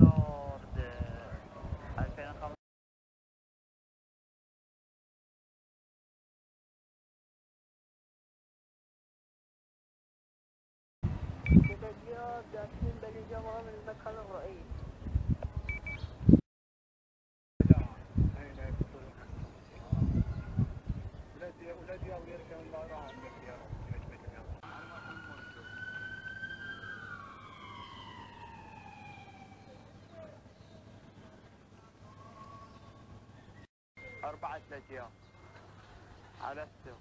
ريكورد 2005 تدريب جاسين بالإجابة من المدخل الرئيس أربعة أيام على السوق